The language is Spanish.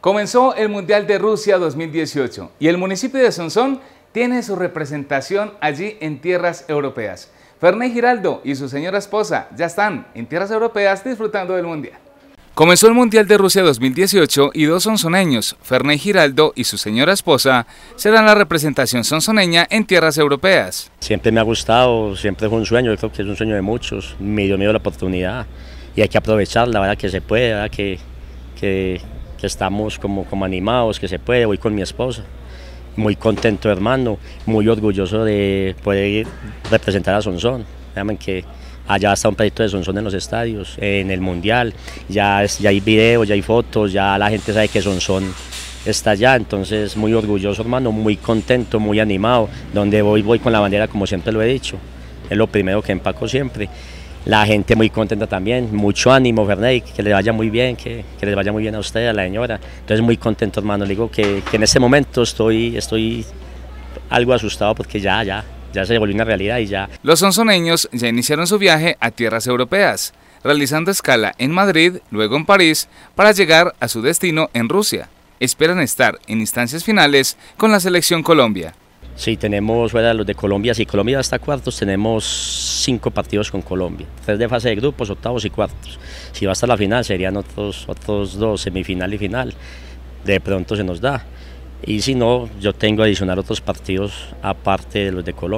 Comenzó el Mundial de Rusia 2018 y el municipio de Sonsón tiene su representación allí en tierras europeas. Ferney Giraldo y su señora esposa ya están en tierras europeas disfrutando del Mundial. Comenzó el Mundial de Rusia 2018 y dos sonsoneños, Ferney Giraldo y su señora esposa, serán la representación sonsoneña en tierras europeas. Siempre me ha gustado, siempre fue un sueño, yo creo que es un sueño de muchos, me dio miedo la oportunidad y hay que aprovecharla, ¿verdad? que se puede, Que, que, que estamos como, como animados, que se puede, voy con mi esposa. Muy contento hermano, muy orgulloso de poder representar a Sonsón. Vean que allá está un proyecto de Sonsón en los estadios, en el Mundial, ya, ya hay videos, ya hay fotos, ya la gente sabe que Sonsón está allá, entonces muy orgulloso hermano, muy contento, muy animado, donde voy voy con la bandera como siempre lo he dicho, es lo primero que empaco siempre la gente muy contenta también, mucho ánimo, Ferney, que le vaya muy bien, que, que les vaya muy bien a usted, a la señora. Entonces muy contento, hermano. Le digo que, que en este momento estoy, estoy algo asustado porque ya, ya, ya se volvió una realidad y ya. Los sonsoneños ya iniciaron su viaje a tierras europeas, realizando escala en Madrid, luego en París, para llegar a su destino en Rusia. Esperan estar en instancias finales con la selección Colombia. Sí, tenemos fuera los de Colombia, si Colombia hasta cuartos, tenemos cinco partidos con Colombia, tres de fase de grupos, octavos y cuartos. Si va hasta la final serían otros, otros dos, semifinal y final, de pronto se nos da. Y si no, yo tengo adicionar otros partidos aparte de los de Colombia.